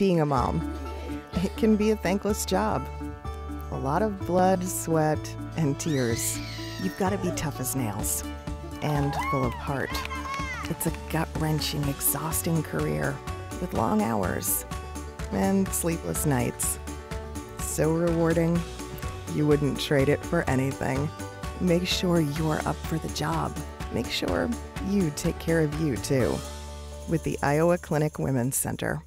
being a mom. It can be a thankless job. A lot of blood, sweat, and tears. You've got to be tough as nails and full of heart. It's a gut wrenching, exhausting career with long hours and sleepless nights. So rewarding, you wouldn't trade it for anything. Make sure you're up for the job. Make sure you take care of you too with the Iowa Clinic Women's Center.